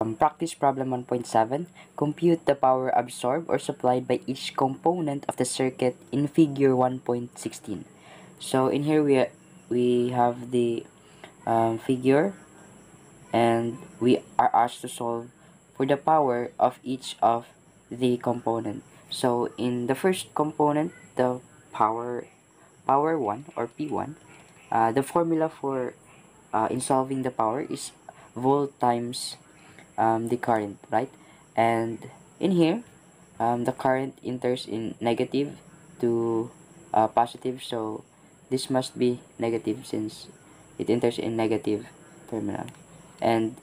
Um, practice problem 1.7. Compute the power absorbed or supplied by each component of the circuit in figure 1.16. So in here we we have the um, figure and we are asked to solve for the power of each of the component. So in the first component, the power power 1 or P1, uh, the formula for uh, in solving the power is volt times um, the current right? And in here um, the current enters in negative to uh, positive. So this must be negative since it enters in negative terminal and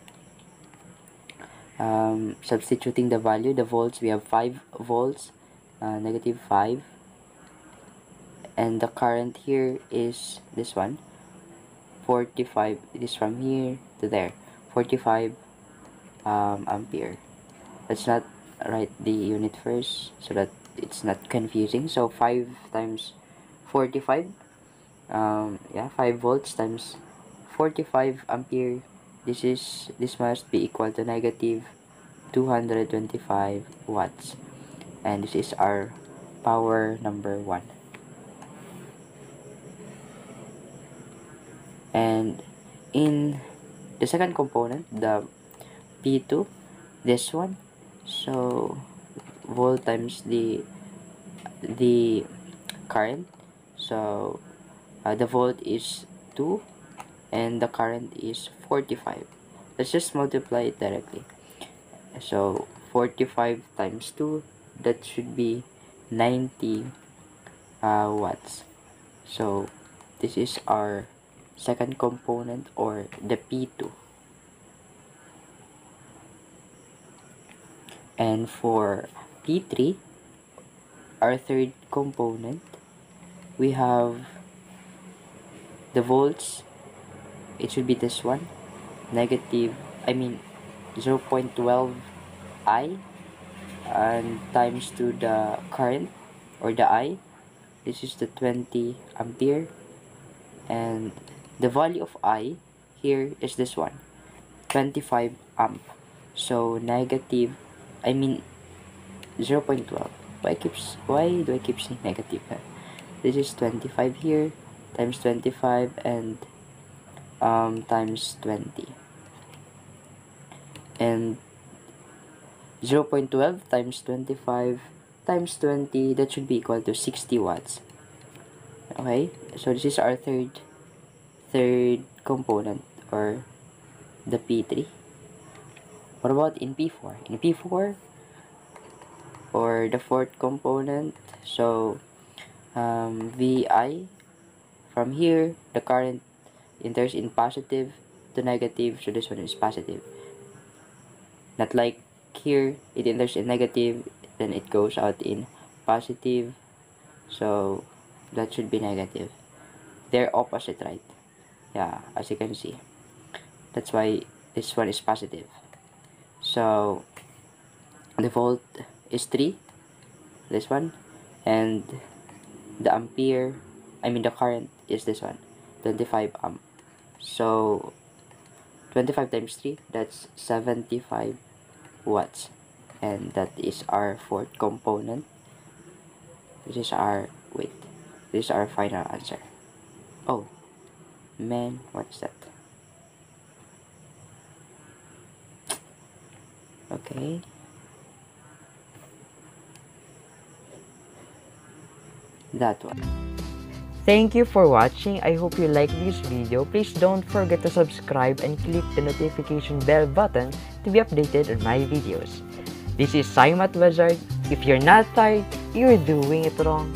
um, substituting the value the volts we have 5 volts uh, negative 5 and the current here is this one. 45 it is from here to there. 45 um, ampere let's not write the unit first so that it's not confusing. So 5 times 45 um, yeah 5 volts times 45 ampere. This is this must be equal to negative 225 watts. And this is our power number 1 and in the second component the P2 this one. So volt times the the current. So uh, the volt is 2 and the current is 45 let's just multiply it directly. So 45 times 2 that should be 90 uh, watts. So this is our second component or the P2 and for P3 our third component we have the volts. It should be this one. Negative I mean 0 0.12 I and times to the current or the I. This is the 20 ampere. And the value of I here is this one 25 amp. So negative I mean 0 0.12 why keeps why do I keep saying negative this is 25 here times 25 and um, times 20 and 0 0.12 times 25 times 20 that should be equal to 60 watts. Okay so this is our third third component or the P3 what about in P4 in P4 or the fourth component? So um, VI from here the current enters in positive to negative. So this one is positive. Not like here it enters in negative then it goes out in positive. So that should be negative. They're opposite right? Yeah as you can see. That's why this one is positive so the volt is 3 this one and the ampere I mean the current is this one 25 amp. So 25 times 3 that's 75 watts and that is our fourth component this is our wait this is our final answer. Oh Man, what's that? Okay. That one. Thank you for watching. I hope you like this video. Please don't forget to subscribe and click the notification bell button to be updated on my videos. This is Saimat Wizard. If you're not tired, you're doing it wrong.